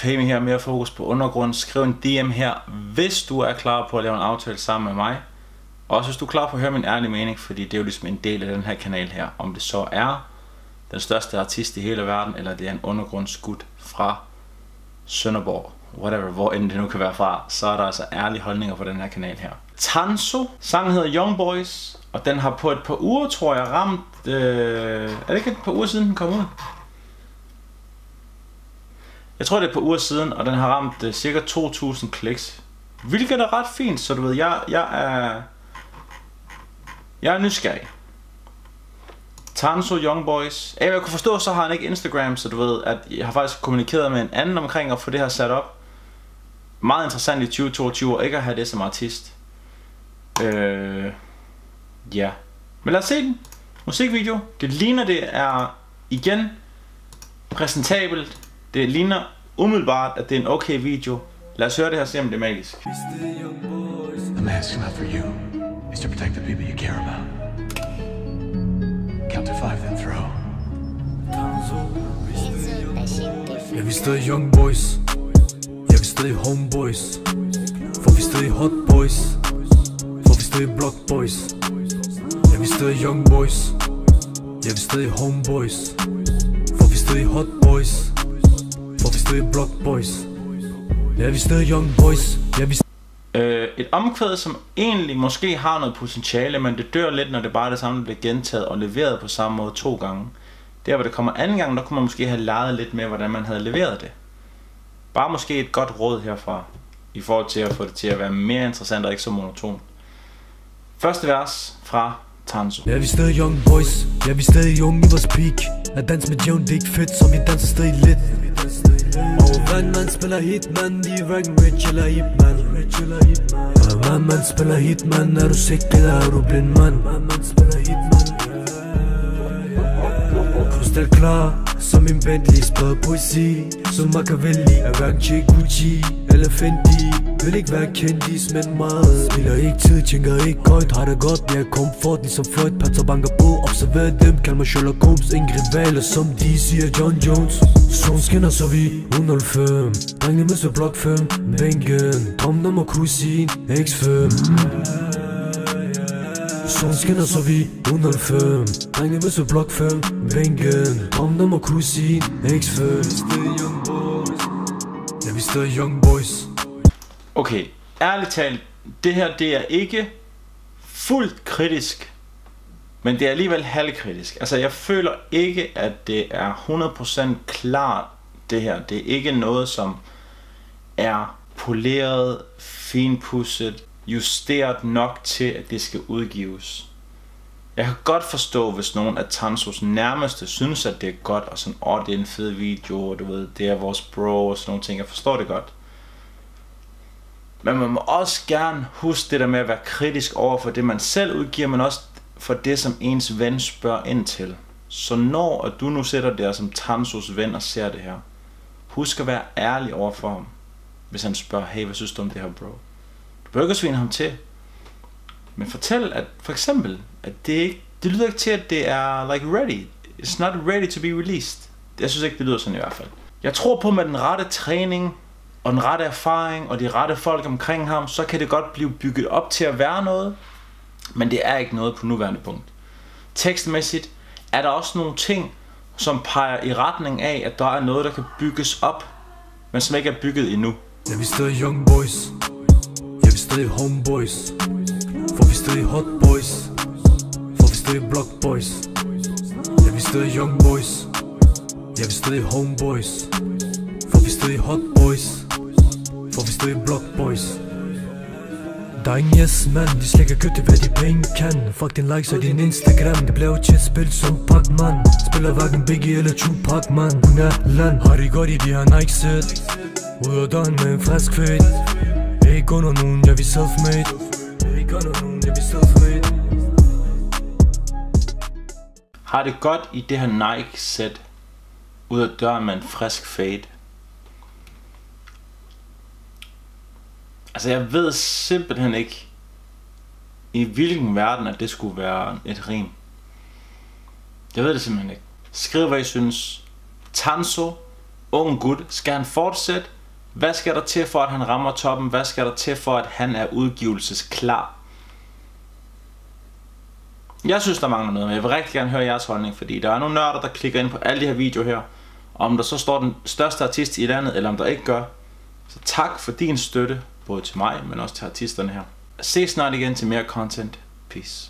Pay me her mere fokus på undergrund. Skriv en DM her, hvis du er klar på at lave en aftale sammen med mig. Også hvis du er klar på at høre min ærlige mening, fordi det er jo ligesom en del af den her kanal her. Om det så er den største artist i hele verden, eller det er en undergrundsgud fra Sønderborg, whatever, hvor end det nu kan være fra, så er der altså ærlige holdninger på den her kanal her. Tanso, sangen hedder Young Boys, og den har på et par uger, tror jeg, ramt... Øh, er det ikke et par uger siden, den kom ud? Jeg tror, det er på uger siden, og den har ramt uh, cirka 2.000 kliks. Hvilket er ret fint, så du ved, jeg, jeg er... Jeg er nysgerrig. Tanso Young Boys. Jeg kunne forstå, så har han ikke Instagram, så du ved, at jeg har faktisk kommunikeret med en anden omkring at få det her sat op. Meget interessant i 2022 at ikke at have det som artist. Øh, ja. Men lad os se den. Musikvideo. Det ligner, det er igen præsentabelt. Det ligner umiddelbart, at det er en okay video. Lad os høre det her og se, om det er magisk. I'm asking is not for you. It's to protect the people you care about. Count to five, then throw. Ja, vi er stadig young boys Ja, vi er stadig homeboys For vi er stadig hot boys For vi er stadig block boys Ja, vi er stadig young boys Ja, vi er stadig homeboys For vi er stadig hot boys for vi stadig block boys Ja, vi stadig young boys Ja, vi Øh, et omkvæd, som egentlig måske har noget potentiale, men det dør lidt, når det bare er det samme, der bliver gentaget og leveret på samme måde to gange. Der hvor det kommer anden gang, der kunne man måske have leget lidt med, hvordan man havde leveret det. Bare måske et godt råd herfra, i forhold til at få det til at være mere interessant og ikke så monoton. Første vers fra Tanso. Ja, vi er stadig young boys Ja, vi er stadig unge i vores peak At danse med Joan, det er ikke fedt, så vi danser stadig lidt Og vand, man spiller hit, man De er rank rich eller hip, man Og man, man spiller hit, man Er du sick, eller er du blind, man Man, man spiller hit, og Krystal klar Som en Bentley Spred poesi. Som Machiavelli Er hverken Che Gucci Eller Fendi. Vil ikke være kendis, men meget. Spiller ikke tid, tænker ikke højt Har det godt, jeg er komfort Ligesom Freud Panzer banker på Observer dem, kald mig Sherlock Holmes Ingen rivaler som de siger. John Jones Solen skinner, så vi 105 Drengene med så blok 5 Bænken, drømmen om at kunne kusin X5 Solen skinner, så vi 105 Drengene med så blok 5 Bænken, drømmen om at kusin X5 Ja, vi stadig young boys. Okay, ærligt talt, det her det er ikke fuldt kritisk, men det er alligevel halvkritisk. Altså jeg føler ikke, at det er 100% klart det her. Det er ikke noget, som er poleret, finpudset, justeret nok til, at det skal udgives. Jeg kan godt forstå, hvis nogen af Tansos nærmeste synes, at det er godt, og sådan, åh, oh, det er en fed video, og du ved, det er vores bro, og sådan nogle ting. Jeg forstår det godt. Men man må også gerne huske det der med at være kritisk over for det, man selv udgiver, men også for det, som ens ven spørger ind til. Så når at du nu sætter der som Tansos ven og ser det her, husk at være ærlig over for ham, hvis han spørger, hey, hvad synes du om det her, bro? Burgersvin ham til, men fortæl, at for eksempel, at det ikke, det lyder ikke til, at det er like ready. It's not ready to be released. Jeg synes ikke, det lyder sådan i hvert fald. Jeg tror på, med den rette træning, og den rette erfaring, og de rette folk omkring ham, så kan det godt blive bygget op til at være noget, men det er ikke noget på nuværende punkt. Tekstmæssigt er der også nogle ting, som peger i retning af, at der er noget, der kan bygges op, men som ikke er bygget endnu. Da vi stod young boys stadig homeboys For vi stadig hot boys. For vi stadig block boys. Ja, vi stadig young boys. Ja, vi stadig homeboys For vi stadig hot boys. For vi stadig block boys. Der er ingen yes man, de slækker køtte hvad de penge kan. Fuck din likes og din Instagram. Det bliver jo tit spillet som Pac-Man. Spiller hverken Biggie eller Tupac man. Hun er land, har det godt i de her Nike sæt Ud af døren med en frisk fade ikke under nogen, jeg vi self-made nogen, jeg vi self-made Har det godt i det her Nike-sæt, ud af døren med en frisk fade. Altså jeg ved simpelthen ikke, i hvilken verden, at det skulle være et rim. Jeg ved det simpelthen ikke. Skriv hvad I synes. Tanso, ung gut. Skal han fortsætte? Hvad skal der til for, at han rammer toppen? Hvad skal der til for, at han er udgivelsesklar? Jeg synes, der mangler noget, men jeg vil rigtig gerne høre jeres holdning, fordi der er nogle nørder, der klikker ind på alle de her videoer her. Om der så står den største artist i landet, eller om der ikke gør. Så tak for din støtte, både til mig, men også til artisterne her. Se snart igen til mere content. Peace.